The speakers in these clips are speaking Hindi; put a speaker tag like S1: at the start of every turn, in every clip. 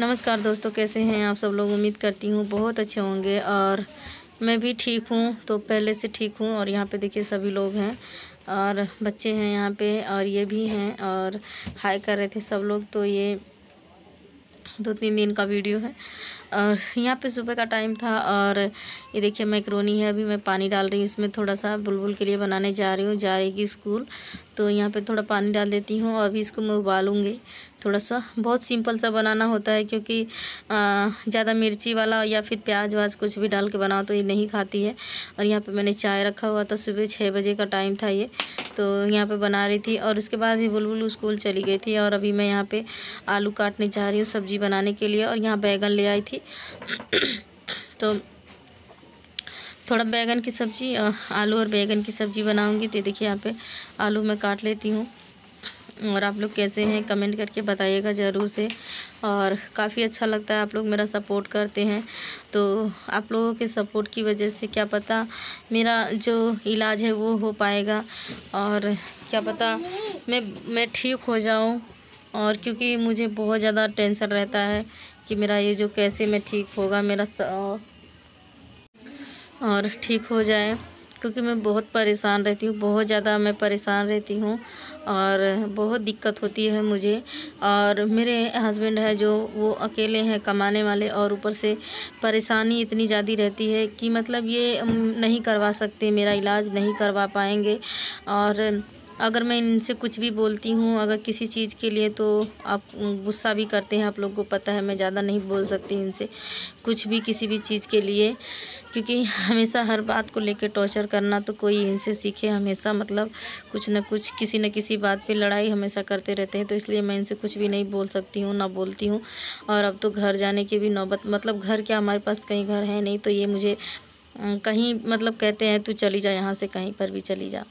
S1: नमस्कार दोस्तों, कैसे हैं आप सब लोग? उम्मीद करती हूँ बहुत अच्छे होंगे और मैं भी ठीक हूँ तो पहले से ठीक हूँ और यहाँ पे देखिए सभी लोग हैं और बच्चे हैं यहाँ पे और ये भी हैं और हाई कर रहे थे सब लोग तो ये दो तीन दिन का वीडियो है और यहाँ पे सुबह का टाइम था और ये देखिए मैक्रोनी है, अभी मैं पानी डाल रही हूँ, इसमें थोड़ा सा बुलबुल के लिए बनाने जा रही हूँ, जा रहेगी स्कूल तो यहाँ पे थोड़ा पानी डाल देती हूँ अभी इसको मैं उबालूँगी थोड़ा सा बहुत सिंपल सा बनाना होता है क्योंकि ज़्यादा मिर्ची वाला या फिर प्याज व्याज कुछ भी डाल के बनाओ तो ये नहीं खाती है। और यहाँ पे मैंने चाय रखा हुआ था, सुबह छः बजे का टाइम था ये। तो यहाँ पे बना रही थी और उसके बाद ही बुलबुल स्कूल चली गई थी और अभी मैं यहाँ पे आलू काटने जा रही हूँ सब्ज़ी बनाने के लिए और यहाँ बैगन ले आई थी। तो थोड़ा बैगन की सब्ज़ी आलू और बैगन की सब्ज़ी बनाऊँगी। तो देखिए यहाँ पे आलू मैं काट लेती हूँ। और आप लोग कैसे हैं, कमेंट करके बताइएगा ज़रूर से। और काफ़ी अच्छा लगता है आप लोग मेरा सपोर्ट करते हैं। तो आप लोगों के सपोर्ट की वजह से क्या पता मेरा जो इलाज है वो हो पाएगा। और क्या पता मैं मैं ठीक हो जाऊँ। और क्योंकि मुझे बहुत ज़्यादा टेंशन रहता है कि मेरा ये जो कैसे मैं ठीक होगा, मेरा और ठीक हो जाए। क्योंकि मैं बहुत परेशान रहती हूँ, बहुत ज़्यादा मैं परेशान रहती हूँ और बहुत दिक्कत होती है मुझे। और मेरे हस्बैंड है जो, वो अकेले हैं कमाने वाले और ऊपर से परेशानी इतनी ज़्यादा रहती है कि मतलब ये नहीं करवा सकते, मेरा इलाज नहीं करवा पाएँगे। और अगर मैं इनसे कुछ भी बोलती हूँ, अगर किसी चीज़ के लिए तो आप गुस्सा भी करते हैं। आप लोग को पता है, मैं ज़्यादा नहीं बोल सकती इनसे कुछ भी किसी भी चीज़ के लिए, क्योंकि हमेशा हर बात को लेकर टॉर्चर करना तो कोई इनसे सीखे। हमेशा मतलब कुछ न कुछ, किसी न किसी बात पे लड़ाई हमेशा करते रहते हैं तो इसलिए मैं इनसे कुछ भी नहीं बोल सकती हूँ, ना बोलती हूँ। और अब तो घर जाने की भी नौबत मतलब घर क्या, हमारे पास कहीं घर है नहीं तो ये मुझे कहीं मतलब कहते हैं, तू चली जा यहाँ से, कहीं पर भी चली जा।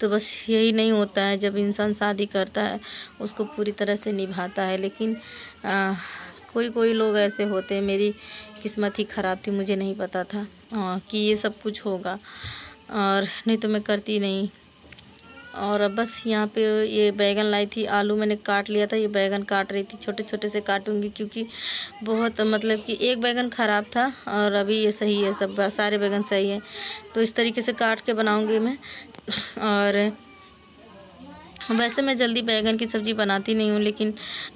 S1: तो बस यही नहीं होता है। जब इंसान शादी करता है उसको पूरी तरह से निभाता है। लेकिन आ, कोई कोई लोग ऐसे होते हैं। मेरी किस्मत ही ख़राब थी मुझे नहीं पता था आ, कि ये सब कुछ होगा। और नहीं तो मैं करती नहीं। और अब बस यहाँ पे ये बैगन लाई थी, आलू मैंने काट लिया था, ये बैगन काट रही थी छोटे छोटे से काटूँगी क्योंकि बहुत मतलब कि एक बैगन ख़राब था और अभी ये सही है, सब सारे बैगन सही है। तो इस तरीके से काट के बनाऊँगी मैं। और वैसे मैं जल्दी बैगन की सब्ज़ी बनाती नहीं हूँ, लेकिन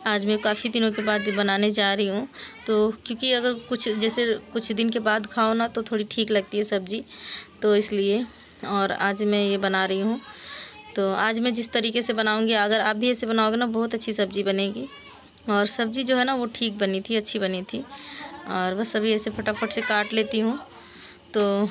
S1: आज मैं काफ़ी दिनों के बाद बनाने जा रही हूँ। तो क्योंकि अगर कुछ, जैसे कुछ दिन के बाद खाओ ना तो थोड़ी ठीक लगती है सब्ज़ी तो इसलिए और आज मैं ये बना रही हूँ। तो आज मैं जिस तरीके से बनाऊँगी, अगर आप भी ऐसे बनाओगे ना, बहुत अच्छी सब्ज़ी बनेगी। और सब्ज़ी जो है ना, वो ठीक बनी थी, अच्छी बनी थी। और बस अभी ऐसे फटाफट से काट लेती हूँ। तो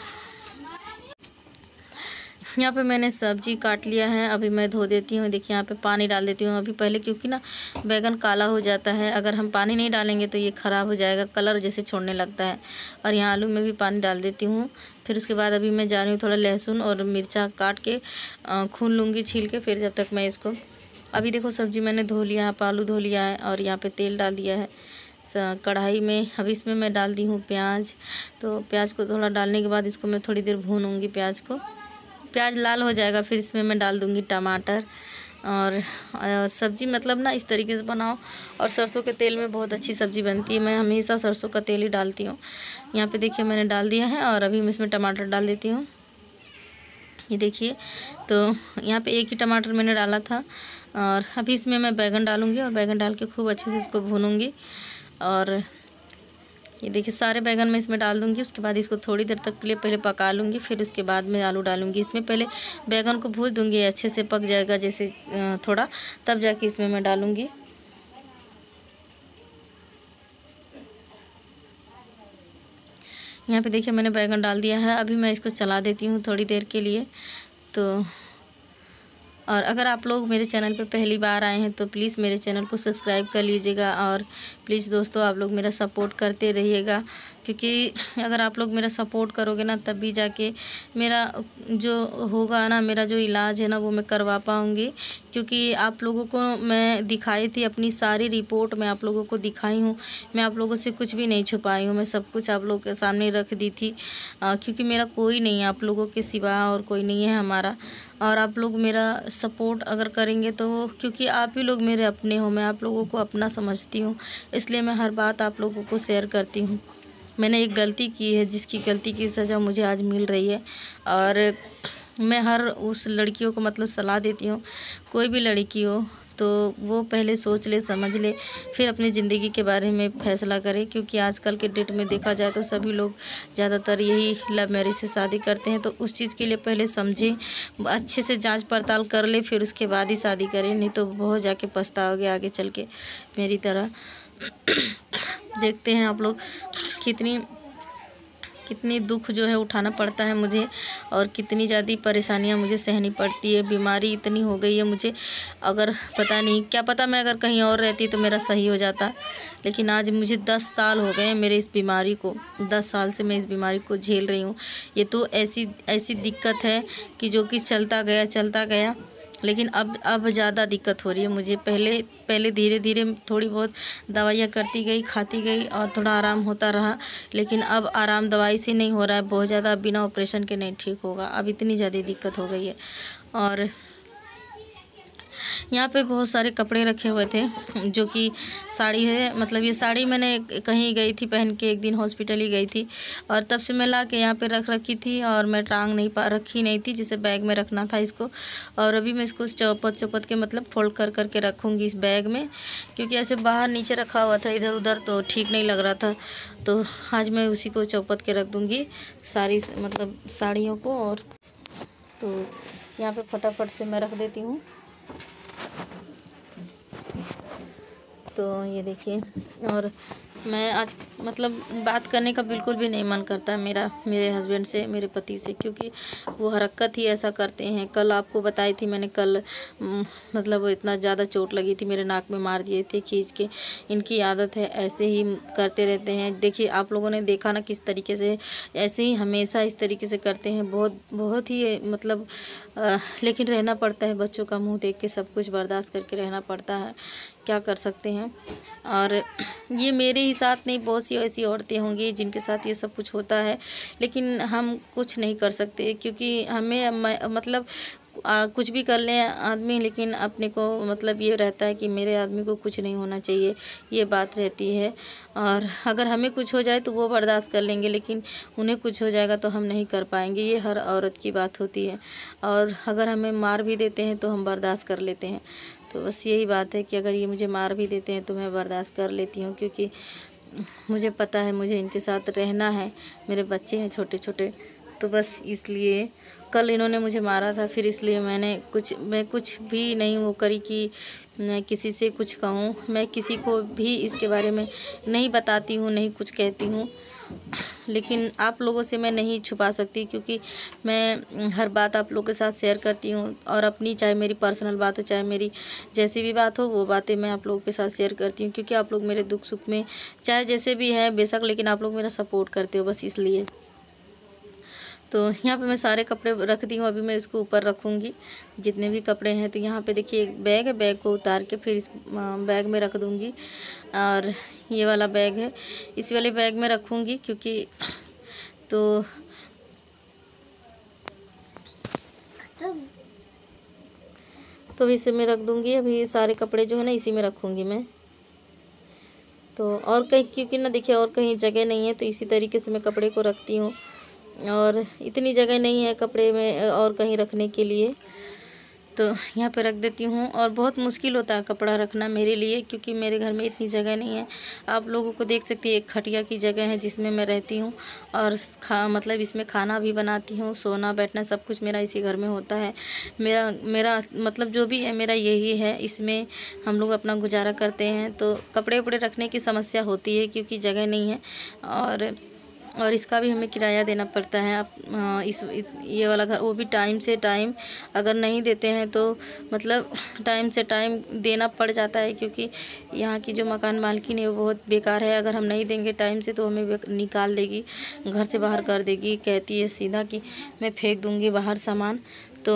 S1: यहाँ पे मैंने सब्ज़ी काट लिया है, अभी मैं धो देती हूँ। देखिए, यहाँ पे पानी डाल देती हूँ अभी पहले, क्योंकि ना बैगन काला हो जाता है। अगर हम पानी नहीं डालेंगे तो ये ख़राब हो जाएगा, कलर जैसे छोड़ने लगता है। और यहाँ आलू में भी पानी डाल देती हूँ। फिर उसके बाद अभी मैं जा रही हूँ थोड़ा लहसुन और मिर्चा काट के खून लूँगी छील के, फिर जब तक मैं इसको, अभी देखो सब्ज़ी मैंने धो लिया है, आलू धो लिया है और यहाँ पर तेल डाल दिया है। कढ़ाई में अभी इसमें मैं डाल दी हूँ प्याज। तो प्याज को थोड़ा डालने के बाद इसको मैं थोड़ी देर भूनूँगी प्याज को। प्याज लाल हो जाएगा फिर इसमें मैं डाल दूँगी टमाटर और, और सब्ज़ी मतलब ना इस तरीके से बनाओ। और सरसों के तेल में बहुत अच्छी सब्ज़ी बनती है। मैं हमेशा सरसों का तेल ही डालती हूँ। यहाँ पे देखिए मैंने डाल दिया है और अभी मैं इसमें टमाटर डाल देती हूँ। ये देखिए तो यहाँ पे एक ही टमाटर मैंने डाला था और अभी इसमें मैं बैगन डालूँगी और बैगन डाल के खूब अच्छे से इसको भूनूँगी। और ये देखिए, सारे बैगन मैं इसमें डाल दूँगी, उसके बाद इसको थोड़ी देर तक के लिए पहले पका लूँगी, फिर उसके बाद मैं आलू डालूँगी। इसमें पहले बैगन को भूज दूँगी अच्छे से पक जाएगा जैसे थोड़ा, तब जाके इसमें मैं डालूँगी। यहाँ पे देखिए, मैंने बैगन डाल दिया है, अभी मैं इसको चला देती हूँ थोड़ी देर के लिए तो और अगर आप लोग मेरे चैनल पर पहली बार आए हैं तो प्लीज़ मेरे चैनल को सब्सक्राइब कर लीजिएगा और प्लीज़ दोस्तों, आप लोग मेरा सपोर्ट करते रहिएगा। क्योंकि अगर आप लोग मेरा सपोर्ट करोगे ना तब भी जाके मेरा जो होगा ना मेरा जो इलाज है ना वो मैं करवा पाऊँगी। क्योंकि आप लोगों को मैं दिखाई थी अपनी सारी रिपोर्ट मैं आप लोगों को दिखाई हूँ। मैं आप लोगों से कुछ भी नहीं छुपाई हूँ मैं सब कुछ आप लोगों के सामने रख दी थी। आ, क्योंकि मेरा कोई नहीं है आप लोगों के सिवा और कोई नहीं है हमारा। और आप लोग मेरा सपोर्ट अगर करेंगे तो क्योंकि आप ही लोग मेरे अपने हो मैं आप लोगों को अपना समझती हूँ। इसलिए मैं हर बात आप लोगों को शेयर करती हूँ। मैंने एक गलती की है, जिसकी गलती की सज़ा मुझे आज मिल रही है। और मैं हर उस लड़कियों को मतलब सलाह देती हूँ, कोई भी लड़की हो तो वो पहले सोच ले, समझ ले, फिर अपनी ज़िंदगी के बारे में फ़ैसला करे। क्योंकि आजकल के डेट में देखा जाए तो सभी लोग ज़्यादातर यही लव मैरिज से शादी करते हैं। तो उस चीज़ के लिए पहले समझे, अच्छे से जाँच पड़ताल कर ले, फिर उसके बाद ही शादी करें। नहीं तो बहुत जाके पछताओगे आगे चल के मेरी तरह। देखते हैं आप लोग कितनी कितनी दुख जो है उठाना पड़ता है मुझे और कितनी ज़्यादा परेशानियाँ मुझे सहनी पड़ती है, बीमारी इतनी हो गई है मुझे। अगर पता नहीं, क्या पता मैं अगर कहीं और रहती तो मेरा सही हो जाता। लेकिन आज मुझे दस साल हो गए मेरे इस बीमारी को, दस साल से मैं इस बीमारी को झेल रही हूँ। ये तो ऐसी ऐसी दिक्कत है कि जो कि चलता गया चलता गया। लेकिन अब अब ज़्यादा दिक्कत हो रही है मुझे। पहले पहले धीरे धीरे थोड़ी बहुत दवाइयाँ करती गई, खाती गई और थोड़ा आराम होता रहा, लेकिन अब आराम दवाई से नहीं हो रहा है। बहुत ज़्यादा बिना ऑपरेशन के नहीं ठीक होगा। अब इतनी ज़्यादा दिक्कत हो गई है। और यहाँ पे बहुत सारे कपड़े रखे हुए थे, जो कि साड़ी है। मतलब ये साड़ी मैंने कहीं गई थी पहन के, एक दिन हॉस्पिटल ही गई थी। और तब से मैं ला के यहाँ पर रख रखी थी और मैं टांग नहीं पा, रखी नहीं थी, जिसे बैग में रखना था इसको। और अभी मैं इसको चौपत चौपत के मतलब फोल्ड कर, करके रखूँगी इस बैग में, क्योंकि ऐसे बाहर नीचे रखा हुआ था, इधर उधर तो ठीक नहीं लग रहा था। तो आज मैं उसी को चौपत के रख दूँगी, सारी मतलब साड़ियों को। और तो यहाँ पे फटाफट से मैं रख देती हूँ। तो ये देखिए और मैं आज मतलब बात करने का बिल्कुल भी नहीं मन करता मेरा मेरे हस्बैंड से मेरे पति से क्योंकि वो हरकत ही ऐसा करते हैं। कल आपको बताई थी मैंने कल मतलब इतना ज़्यादा चोट लगी थी मेरे नाक में मार दिए थे खींच के। इनकी आदत है ऐसे ही करते रहते हैं। देखिए आप लोगों ने देखा ना किस तरीके से ऐसे ही हमेशा इस तरीके से करते हैं। बहुत बहुत ही मतलब आ, लेकिन रहना पड़ता है। बच्चों का मुँह देख के सब कुछ बर्दाश्त करके रहना पड़ता है। क्या कर सकते हैं। और ये मेरे ही साथ नहीं, बहुत सी ऐसी औरतें होंगी जिनके साथ ये सब कुछ होता है, लेकिन हम कुछ नहीं कर सकते, क्योंकि हमें मतलब आ, कुछ भी कर लें आदमी लेकिन अपने को मतलब ये रहता है कि मेरे आदमी को कुछ नहीं होना चाहिए ये बात रहती है। और अगर हमें कुछ हो जाए तो वो बर्दाश्त कर लेंगे लेकिन उन्हें कुछ हो जाएगा तो हम नहीं कर पाएँगे। ये हर औरत की बात होती है। और अगर हमें मार भी देते हैं तो हम बर्दाश्त कर लेते हैं। तो बस यही बात है कि अगर ये मुझे मार भी देते हैं तो मैं बर्दाश्त कर लेती हूँ क्योंकि मुझे पता है मुझे इनके साथ रहना है। मेरे बच्चे हैं छोटे छोटे तो बस इसलिए कल इन्होंने मुझे मारा था, फिर इसलिए मैंने कुछ, मैं कुछ भी नहीं वो करी कि मैं किसी से कुछ कहूँ। मैं किसी को भी इसके बारे में नहीं बताती हूँ, नहीं कुछ कहती हूँ। लेकिन आप लोगों से मैं नहीं छुपा सकती क्योंकि मैं हर बात आप लोगों के साथ शेयर करती हूँ और अपनी, चाहे मेरी पर्सनल बात हो, चाहे मेरी जैसी भी बात हो, वो बातें मैं आप लोगों के साथ शेयर करती हूँ क्योंकि आप लोग मेरे दुख सुख में, चाहे जैसे भी हैं, बेशक लेकिन आप लोग मेरा सपोर्ट करते हो, बस इसलिए। तो यहाँ पे मैं सारे कपड़े रख दी हूँ, अभी मैं इसको ऊपर रखूँगी। जितने भी कपड़े हैं तो यहाँ पे देखिए एक बैग है, बैग को उतार के फिर इस बैग में रख दूँगी। और ये वाला बैग है, इसी वाले बैग में रखूँगी क्योंकि तो तो इसे मैं रख दूँगी। अभी सारे कपड़े जो है ना, इसी में रखूँगी मैं। तो और कहीं, क्योंकि ना देखिए और कहीं जगह नहीं है तो इसी तरीके से मैं कपड़े को रखती हूँ। और इतनी जगह नहीं है कपड़े में, और कहीं रखने के लिए। तो यहाँ पे रख देती हूँ और बहुत मुश्किल होता है कपड़ा रखना मेरे लिए, क्योंकि मेरे घर में इतनी जगह नहीं है। आप लोगों को देख सकती है, एक खटिया की जगह है जिसमें मैं रहती हूँ और खा मतलब इसमें खाना भी बनाती हूँ, सोना, बैठना, सब कुछ मेरा इसी घर में होता है। मेरा मेरा मतलब जो भी है, मेरा यही है, इसमें हम लोग अपना गुजारा करते हैं। तो कपड़े वपड़े रखने की समस्या होती है, क्योंकि जगह नहीं है और और इसका भी हमें किराया देना पड़ता है। आप इस ये वाला घर, वो भी टाइम से टाइम अगर नहीं देते हैं तो मतलब टाइम से टाइम देना पड़ जाता है क्योंकि यहाँ की जो मकान मालकिन है वो बहुत बेकार है। अगर हम नहीं देंगे टाइम से तो हमें निकाल देगी, घर से बाहर कर देगी, कहती है सीधा कि मैं फेंक दूँगी बाहर सामान। तो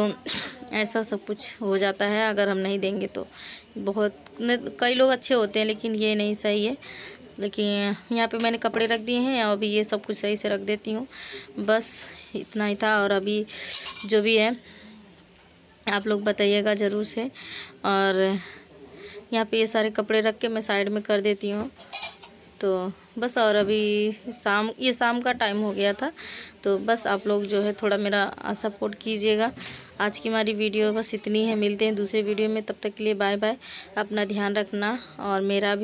S1: ऐसा सब कुछ हो जाता है। अगर हम नहीं देंगे तो बहुत कई लोग अच्छे होते हैं लेकिन ये नहीं सही है। लेकिन यहाँ पे मैंने कपड़े रख दिए हैं और अभी ये सब कुछ सही से रख देती हूँ। बस इतना ही था और अभी जो भी है, आप लोग बताइएगा ज़रूर से। और यहाँ पे ये सारे कपड़े रख के मैं साइड में कर देती हूँ। तो बस और अभी शाम, ये शाम का टाइम हो गया था तो बस आप लोग जो है थोड़ा मेरा सपोर्ट कीजिएगा। आज की हमारी वीडियो बस इतनी है, मिलते हैं दूसरे वीडियो में, तब तक के लिए बाय बाय। अपना ध्यान रखना और मेरा भी